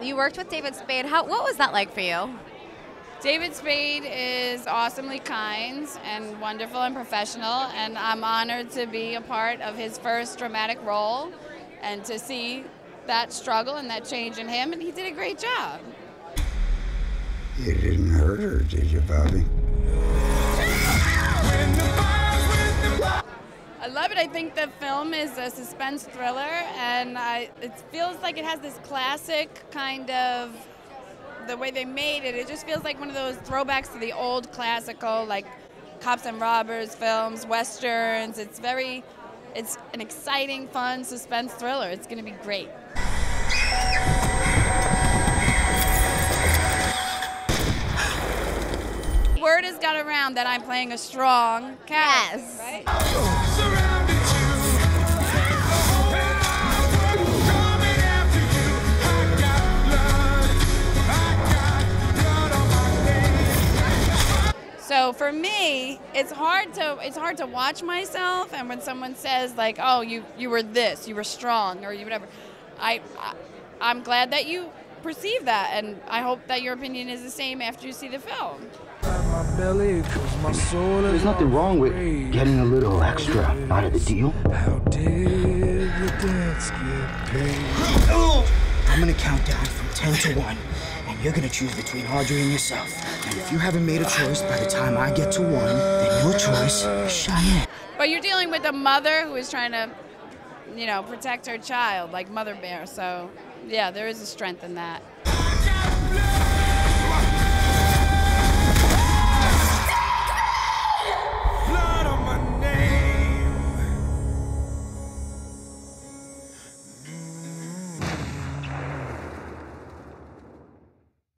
You worked with David Spade. How what was that like for you? David Spade is awesomely kind and wonderful and professional, and I'm honored to be a part of his first dramatic role and to see that struggle and that change in him, and he did a great job. You didn't hurt her, did you, Bobby? Love it. I think the film is a suspense thriller, and I, it feels like it has this classic kind of the way they made it. It just feels like one of those throwbacks to the old classical, like cops and robbers films, westerns. It's very, it's an exciting, fun suspense thriller. It's going to be great. Word has got around that I'm playing a strong cast. Yes. right? So for me, it's hard to it's hard to watch myself, and when someone says like, "Oh, you you were this, you were strong," or you whatever, I, I I'm glad that you perceive that, and I hope that your opinion is the same after you see the film. There's nothing wrong with getting a little extra out of the deal. How did your dance get paid? I'm gonna count down from 10 to 1, and you're gonna choose between Audrey and yourself. And if you haven't made a choice by the time I get to 1, then your choice is Cheyenne. But you're dealing with a mother who is trying to, you know, protect her child, like Mother Bear. So, yeah, there is a strength in that.